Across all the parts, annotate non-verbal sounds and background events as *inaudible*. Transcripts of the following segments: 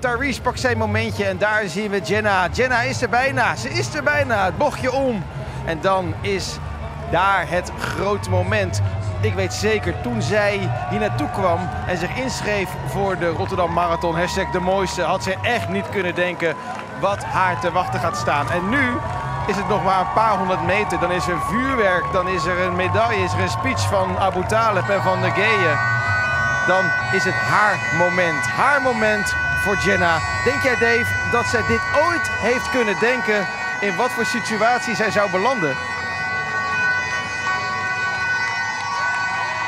Tarish pakt zijn momentje en daar zien we Jenna. Jenna is er bijna. Ze is er bijna. Het bochtje om. En dan is daar het grote moment. Ik weet zeker, toen zij hier naartoe kwam en zich inschreef voor de Rotterdam Marathon, hashtag de mooiste, had ze echt niet kunnen denken wat haar te wachten gaat staan. En nu is het nog maar een paar honderd meter. Dan is er vuurwerk, dan is er een medaille, is er een speech van Abu Talib en van de Geeën. Dan is het haar moment. Haar moment voor Jenna. Denk jij, Dave, dat zij dit ooit heeft kunnen denken in wat voor situatie zij zou belanden?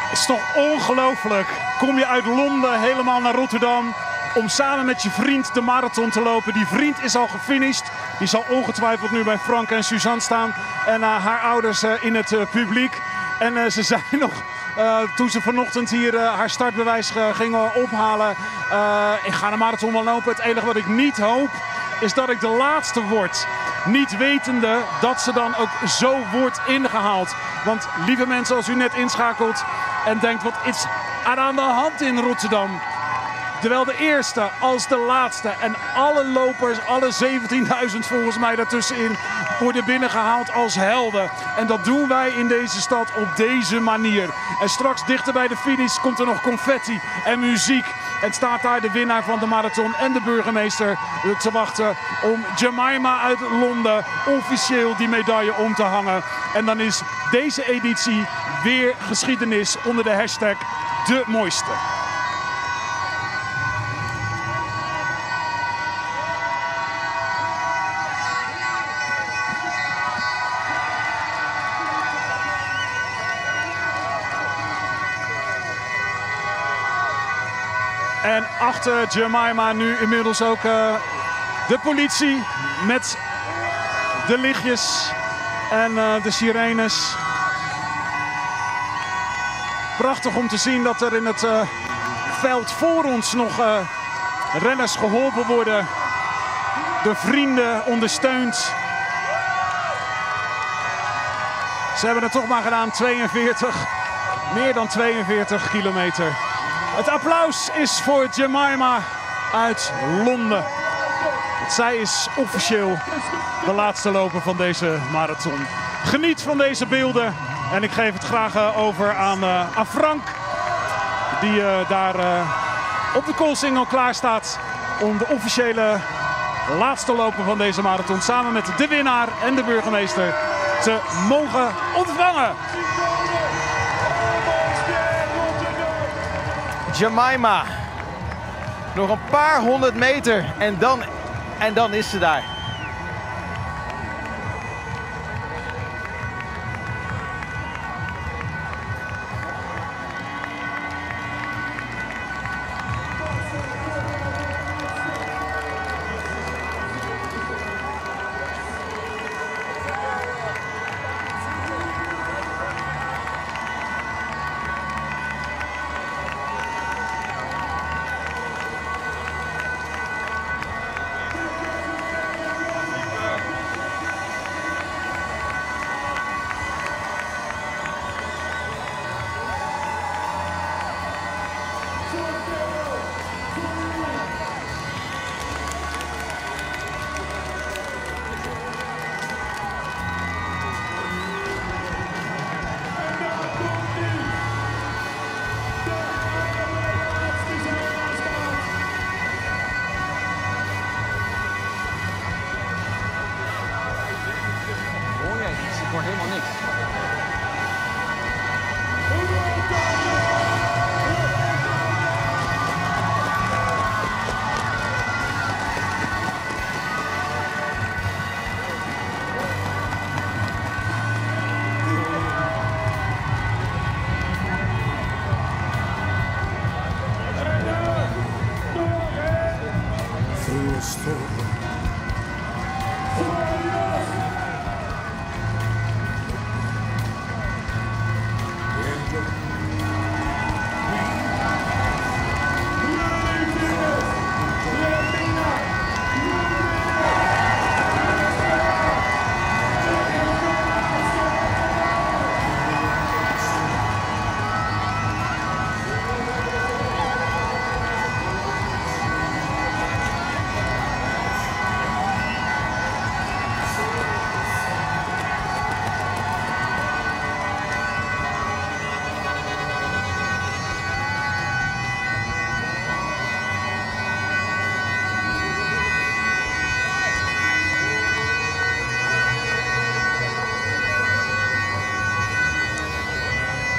Het is toch ongelooflijk. Kom je uit Londen helemaal naar Rotterdam om samen met je vriend de marathon te lopen. Die vriend is al gefinished. Die zal ongetwijfeld nu bij Frank en Suzanne staan. En uh, haar ouders uh, in het uh, publiek. En ze *laughs* zijn nog, toen ze vanochtend hier haar startbewijs gingen ophalen. ik ga de marathon wel lopen. Het enige wat ik niet hoop is dat ik de laatste word. Niet wetende dat ze dan ook zo wordt ingehaald. Want lieve mensen, als u net inschakelt en denkt wat is er aan de hand in Rotterdam? Terwijl de eerste als de laatste en alle lopers, alle 17.000 volgens mij daartussenin, worden binnengehaald als helden. En dat doen wij in deze stad op deze manier. En straks dichter bij de finish komt er nog confetti en muziek. En staat daar de winnaar van de marathon en de burgemeester te wachten om Jemima uit Londen officieel die medaille om te hangen. En dan is deze editie weer geschiedenis onder de hashtag de mooiste. En achter Jemima nu inmiddels ook uh, de politie met de lichtjes en uh, de sirenes. Prachtig om te zien dat er in het uh, veld voor ons nog renners geholpen worden. De vrienden ondersteund. Ze hebben het toch maar gedaan, 42, meer dan 42 kilometer. Het applaus is voor Jemima uit Londen. Zij is officieel de laatste loper van deze marathon. Geniet van deze beelden. En ik geef het graag over aan, uh, aan Frank. Die uh, daar op de koolsingel klaar staat om de officiële laatste loper van deze marathon samen met de winnaar en de burgemeester te mogen ontvangen. Jemima. Nog een paar honderd meter en dan, en dan is ze daar.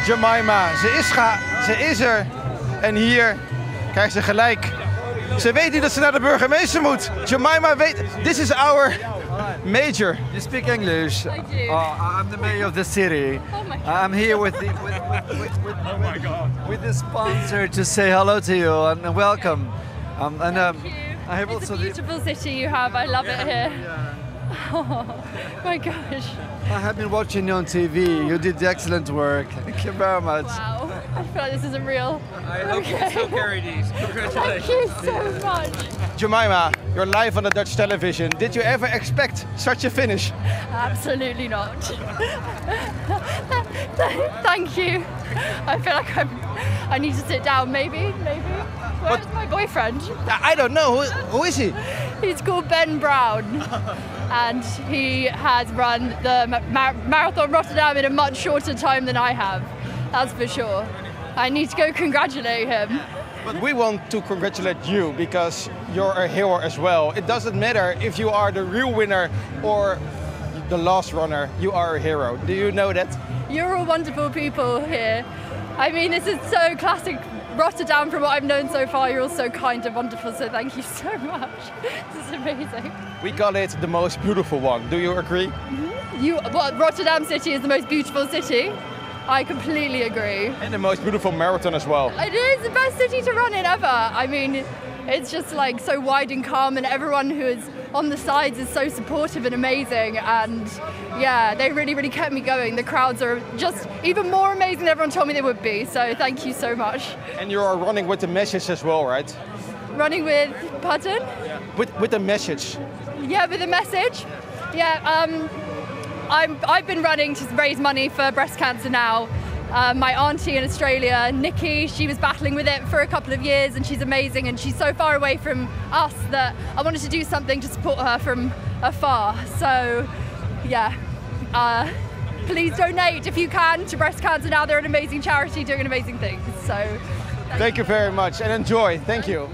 Jemima, ze is, ga, ze is er. En hier krijgt ze gelijk. Ze weet niet dat ze naar de burgemeester moet. Jemima weet, this is our major. You speak English? I do. Oh, I'm the mayor of the city. Oh my God. I'm here with the with, with, with, with, oh my God. with the sponsor to say hello to you and, welcome. Um, and um, Thank you. I have it's also a the, beautiful city you have. I love it here. Oh my gosh. I have been watching you on TV. You did the excellent work. Thank you very much. Wow. I feel like this isn't real. I hope you still carry these. Thank Congratulations. you so much. Jemima, you're live on the Dutch television. Did you ever expect such a finish? Absolutely not. *laughs* Thank you. I feel like I'm. I need to sit down. Maybe. Maybe. Where's my boyfriend? I don't know. Who, who is he? He's called Ben Brown, *laughs* and he has run the Mar- Marathon Rotterdam in a much shorter time than I have. That's for sure. I need to go congratulate him. But we want to congratulate you because you're a hero as well. It doesn't matter if you are the real winner or the last runner, you are a hero. Do you know that? You're all wonderful people here. I mean, this is so classic Rotterdam from what I've known so far. You're all so kind and wonderful, so thank you so much. *laughs* This is amazing. We call it the most beautiful one. Do you agree? Mm-hmm. You, what, Rotterdam City is the most beautiful city. I completely agree. And the most beautiful marathon as well. It is the best city to run in ever. I mean, it's just like so wide and calm, and everyone who is on the sides is so supportive and amazing. And yeah, they really, really kept me going. The crowds are just even more amazing than everyone told me they would be. So thank you so much. And you are running with the message as well, right? Running with pardon? Yeah. With, with the message. Yeah, with a message. Yeah, um, I'm, I've been running to raise money for breast cancer now. Uh, my auntie in Australia, Nikki, she was battling with it for a couple of years and she's amazing and she's so far away from us that I wanted to do something to support her from afar. So, yeah, uh, please donate if you can to breast cancer now. They're an amazing charity doing an amazing things. So, Thank you very much and enjoy. Thank you.